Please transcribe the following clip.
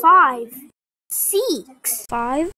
five, six, five,